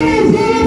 Is